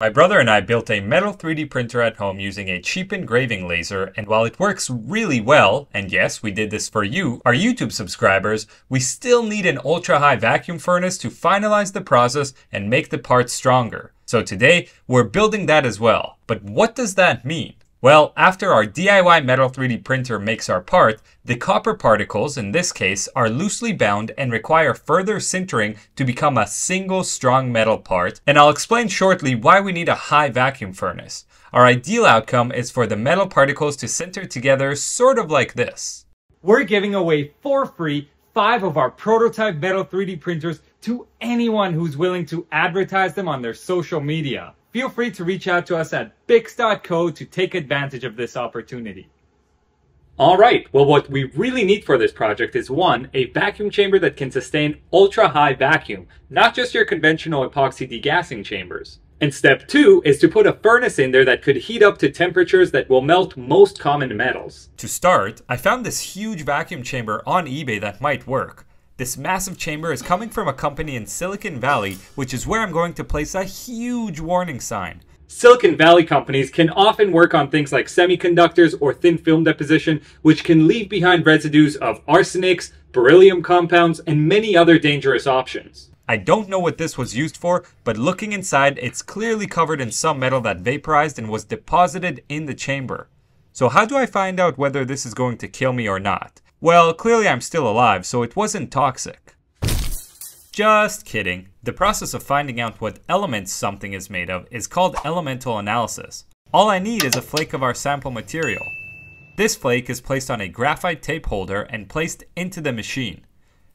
My brother and I built a metal 3D printer at home using a cheap engraving laser, and while it works really well, and yes, we did this for you, our YouTube subscribers, we still need an ultra high vacuum furnace to finalize the process and make the parts stronger. So today, we're building that as well. But what does that mean? Well, after our DIY metal 3D printer makes our part, the copper particles, in this case, are loosely bound and require further sintering to become a single strong metal part, and I'll explain shortly why we need a high vacuum furnace. Our ideal outcome is for the metal particles to sinter together sort of like this. We're giving away for free five of our prototype metal 3D printers to anyone who's willing to advertise them on their social media feel free to reach out to us at bix.co to take advantage of this opportunity. Alright, well what we really need for this project is one, a vacuum chamber that can sustain ultra high vacuum, not just your conventional epoxy degassing chambers. And step two is to put a furnace in there that could heat up to temperatures that will melt most common metals. To start, I found this huge vacuum chamber on eBay that might work. This massive chamber is coming from a company in Silicon Valley, which is where I'm going to place a huge warning sign. Silicon Valley companies can often work on things like semiconductors or thin film deposition, which can leave behind residues of arsenics, beryllium compounds, and many other dangerous options. I don't know what this was used for, but looking inside, it's clearly covered in some metal that vaporized and was deposited in the chamber. So how do I find out whether this is going to kill me or not? Well, clearly I'm still alive, so it wasn't toxic. Just kidding. The process of finding out what elements something is made of is called elemental analysis. All I need is a flake of our sample material. This flake is placed on a graphite tape holder and placed into the machine.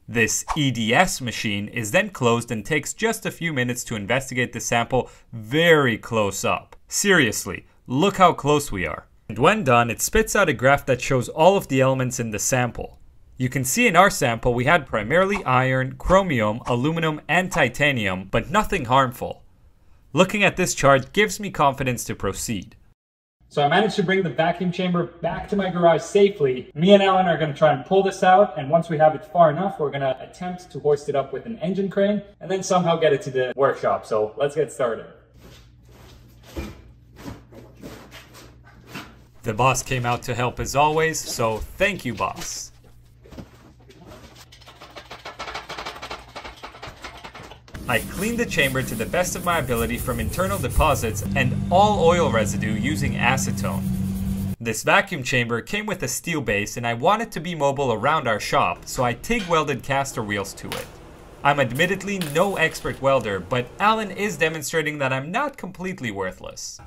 This EDS machine is then closed and takes just a few minutes to investigate the sample very close up. Seriously, look how close we are. And when done, it spits out a graph that shows all of the elements in the sample. You can see in our sample we had primarily iron, chromium, aluminum, and titanium, but nothing harmful. Looking at this chart gives me confidence to proceed. So I managed to bring the vacuum chamber back to my garage safely. Me and Alan are going to try and pull this out, and once we have it far enough, we're going to attempt to hoist it up with an engine crane, and then somehow get it to the workshop. So let's get started. The boss came out to help as always, so thank you, boss. I cleaned the chamber to the best of my ability from internal deposits and all oil residue using acetone. This vacuum chamber came with a steel base and I wanted to be mobile around our shop, so I TIG welded caster wheels to it. I'm admittedly no expert welder, but Alan is demonstrating that I'm not completely worthless.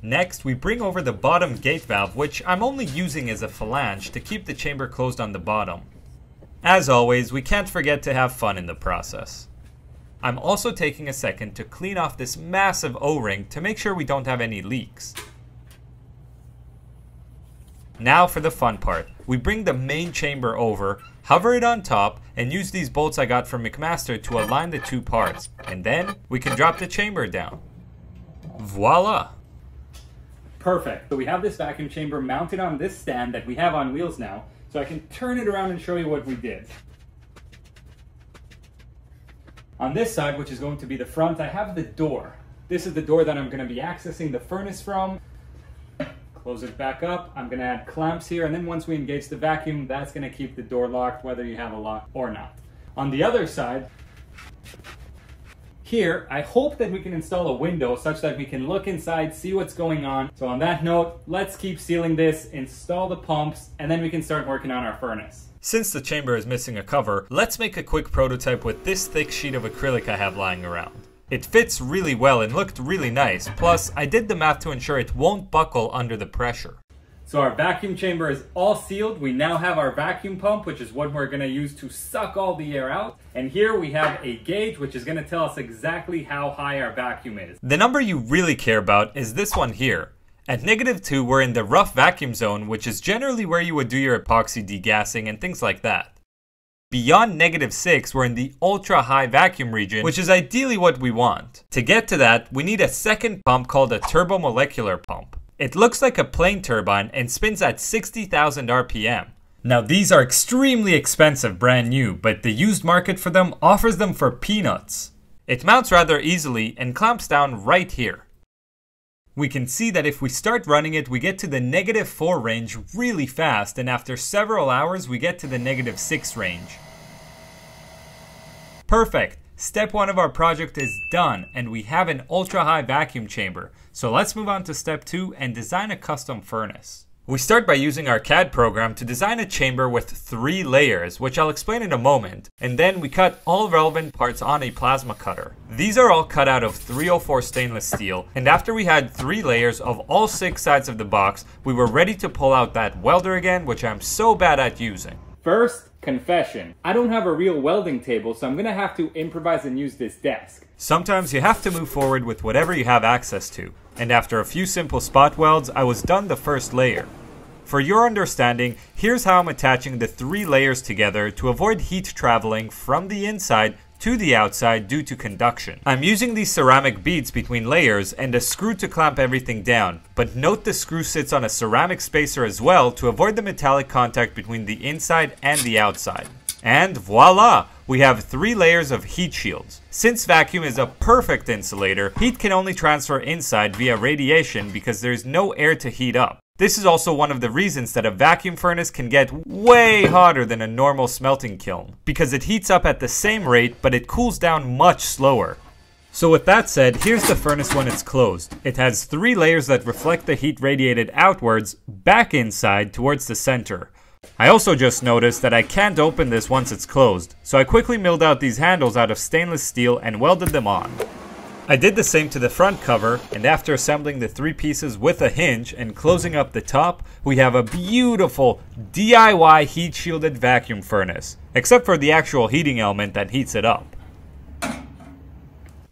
Next, we bring over the bottom gate valve, which I'm only using as a flange to keep the chamber closed on the bottom. As always, we can't forget to have fun in the process. I'm also taking a second to clean off this massive O-ring to make sure we don't have any leaks. Now for the fun part. We bring the main chamber over, hover it on top, and use these bolts I got from McMaster to align the two parts. And then, we can drop the chamber down. Voila! Perfect. So we have this vacuum chamber mounted on this stand that we have on wheels now, so I can turn it around and show you what we did. On this side, which is going to be the front, I have the door. This is the door that I'm going to be accessing the furnace from. Close it back up. I'm going to add clamps here, and then once we engage the vacuum, that's going to keep the door locked, whether you have a lock or not. On the other side, here, I hope that we can install a window such that we can look inside, see what's going on. So on that note, let's keep sealing this, install the pumps, and then we can start working on our furnace. Since the chamber is missing a cover, let's make a quick prototype with this thick sheet of acrylic I have lying around. It fits really well and looked really nice, plus I did the math to ensure it won't buckle under the pressure. So our vacuum chamber is all sealed. We now have our vacuum pump, which is what we're gonna use to suck all the air out. And here we have a gauge, which is gonna tell us exactly how high our vacuum is. The number you really care about is this one here. At negative 2, we're in the rough vacuum zone, which is generally where you would do your epoxy degassing and things like that. Beyond negative 6, we're in the ultra high vacuum region, which is ideally what we want. To get to that, we need a second pump called a turbomolecular pump. It looks like a plane turbine and spins at 60,000 RPM. Now these are extremely expensive brand new, but the used market for them offers them for peanuts. It mounts rather easily and clamps down right here. We can see that if we start running it, we get to the negative 4 range really fast, and after several hours, we get to the negative 6 range. Perfect! Step 1 of our project is done, and we have an ultra high vacuum chamber. So let's move on to step 2 and design a custom furnace. We start by using our CAD program to design a chamber with three layers, which I'll explain in a moment, and then we cut all relevant parts on a plasma cutter. These are all cut out of 304 stainless steel, and after we had three layers of all six sides of the box, we were ready to pull out that welder again, which I'm so bad at using. First, confession. I don't have a real welding table, so I'm gonna have to improvise and use this desk. Sometimes you have to move forward with whatever you have access to, and after a few simple spot welds, I was done the first layer. For your understanding, here's how I'm attaching the three layers together to avoid heat traveling from the inside to the outside due to conduction. I'm using these ceramic beads between layers and a screw to clamp everything down, but note the screw sits on a ceramic spacer as well to avoid the metallic contact between the inside and the outside. And voila! We have three layers of heat shields. Since vacuum is a perfect insulator, heat can only transfer inside via radiation because there is no air to heat up. This is also one of the reasons that a vacuum furnace can get way hotter than a normal smelting kiln, because it heats up at the same rate but it cools down much slower. So with that said, here's the furnace when it's closed. It has three layers that reflect the heat radiated outwards, back inside towards the center. I also just noticed that I can't open this once it's closed, so I quickly milled out these handles out of stainless steel and welded them on. I did the same to the front cover, and after assembling the three pieces with a hinge and closing up the top, we have a beautiful DIY heat shielded vacuum furnace, except for the actual heating element that heats it up.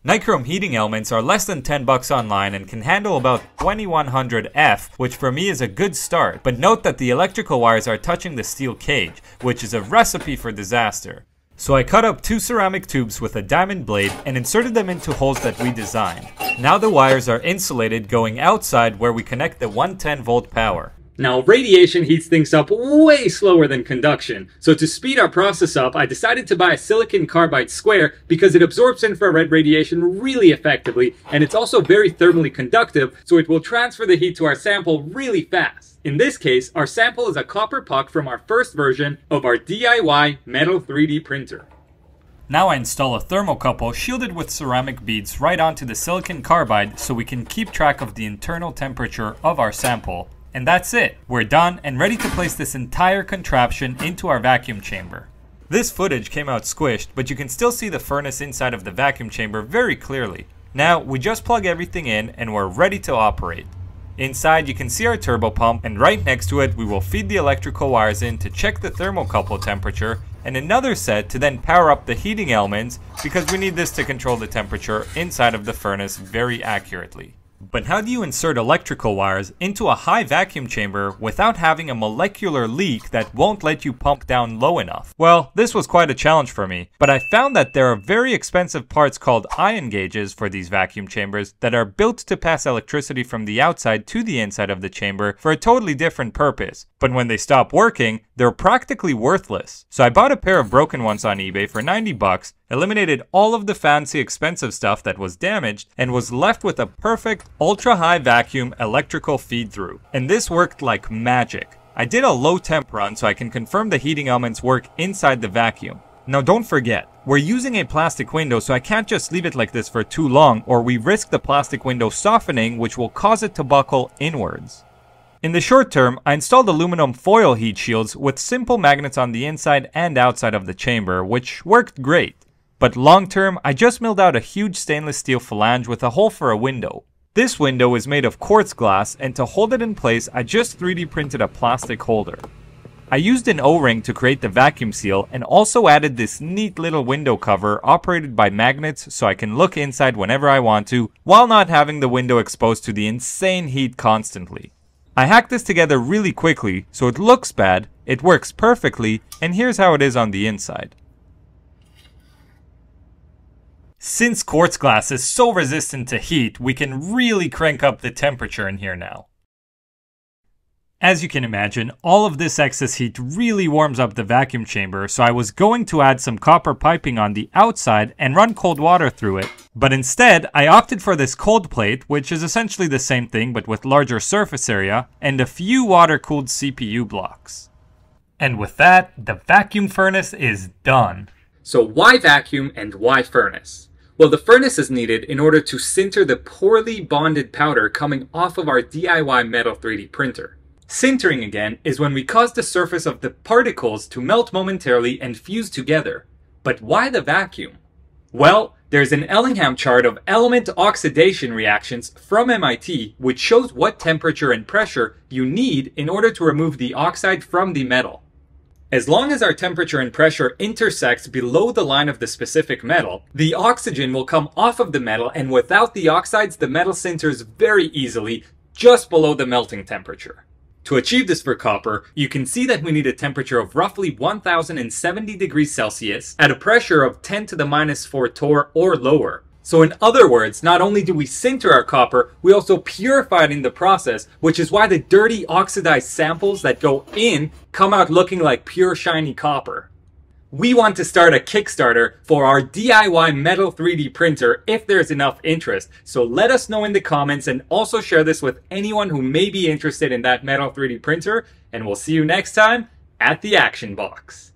Nichrome heating elements are less than 10 bucks online and can handle about 2100 F, which for me is a good start, but note that the electrical wires are touching the steel cage, which is a recipe for disaster. So I cut up two ceramic tubes with a diamond blade and inserted them into holes that we designed. Now the wires are insulated going outside where we connect the 110 volt power. Now, radiation heats things up way slower than conduction. So to speed our process up, I decided to buy a silicon carbide square because it absorbs infrared radiation really effectively, and it's also very thermally conductive, so it will transfer the heat to our sample really fast. In this case, our sample is a copper puck from our first version of our DIY metal 3D printer. Now I install a thermocouple shielded with ceramic beads right onto the silicon carbide so we can keep track of the internal temperature of our sample and that's it. We're done and ready to place this entire contraption into our vacuum chamber. This footage came out squished, but you can still see the furnace inside of the vacuum chamber very clearly. Now, we just plug everything in and we're ready to operate. Inside you can see our turbo pump and right next to it we will feed the electrical wires in to check the thermocouple temperature and another set to then power up the heating elements because we need this to control the temperature inside of the furnace very accurately. But how do you insert electrical wires into a high vacuum chamber without having a molecular leak that won't let you pump down low enough? Well, this was quite a challenge for me, but I found that there are very expensive parts called ion gauges for these vacuum chambers that are built to pass electricity from the outside to the inside of the chamber for a totally different purpose. But when they stop working, they're practically worthless. So I bought a pair of broken ones on eBay for 90 bucks eliminated all of the fancy expensive stuff that was damaged, and was left with a perfect ultra high vacuum electrical feed through. And this worked like magic. I did a low temp run so I can confirm the heating elements work inside the vacuum. Now don't forget, we're using a plastic window so I can't just leave it like this for too long or we risk the plastic window softening which will cause it to buckle inwards. In the short term, I installed aluminum foil heat shields with simple magnets on the inside and outside of the chamber, which worked great. But long term, I just milled out a huge stainless steel flange with a hole for a window. This window is made of quartz glass and to hold it in place, I just 3D printed a plastic holder. I used an O-ring to create the vacuum seal and also added this neat little window cover operated by magnets so I can look inside whenever I want to while not having the window exposed to the insane heat constantly. I hacked this together really quickly so it looks bad, it works perfectly, and here's how it is on the inside. Since quartz glass is so resistant to heat, we can really crank up the temperature in here now. As you can imagine, all of this excess heat really warms up the vacuum chamber, so I was going to add some copper piping on the outside and run cold water through it. But instead, I opted for this cold plate, which is essentially the same thing but with larger surface area, and a few water-cooled CPU blocks. And with that, the vacuum furnace is done. So why vacuum and why furnace? Well, the furnace is needed in order to sinter the poorly bonded powder coming off of our DIY Metal 3D printer. Sintering again is when we cause the surface of the particles to melt momentarily and fuse together. But why the vacuum? Well, there's an Ellingham chart of element oxidation reactions from MIT which shows what temperature and pressure you need in order to remove the oxide from the metal. As long as our temperature and pressure intersects below the line of the specific metal, the oxygen will come off of the metal and without the oxides the metal sinters very easily just below the melting temperature. To achieve this for copper, you can see that we need a temperature of roughly 1070 degrees Celsius at a pressure of 10 to the minus 4 torr or lower. So in other words, not only do we sinter our copper, we also purify it in the process, which is why the dirty oxidized samples that go in come out looking like pure shiny copper we want to start a Kickstarter for our DIY Metal 3D printer if there's enough interest. So let us know in the comments and also share this with anyone who may be interested in that Metal 3D printer. And we'll see you next time at the Action Box.